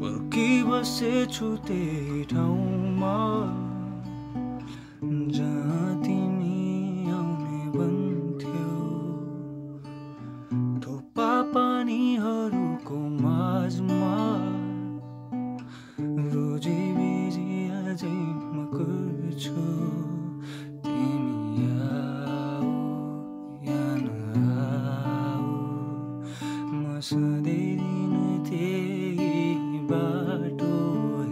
Perky बसेछु त्यही ठाउँमा जहाँ तिमी आउने भन्थ्यौ थोपा पानीहरूको माझमा सदे दिन सधैँ त्यही बाटो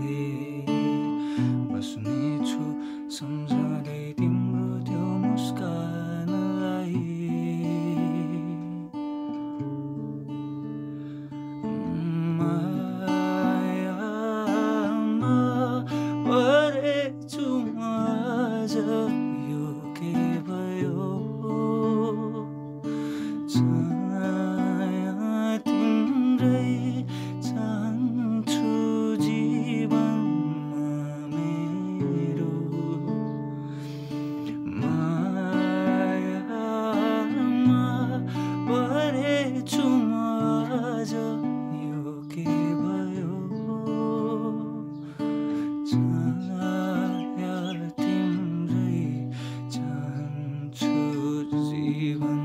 हे। बस्नेछु सम्झँदै तिम्रो त्यो मुस्कानलाई। परेछु आज even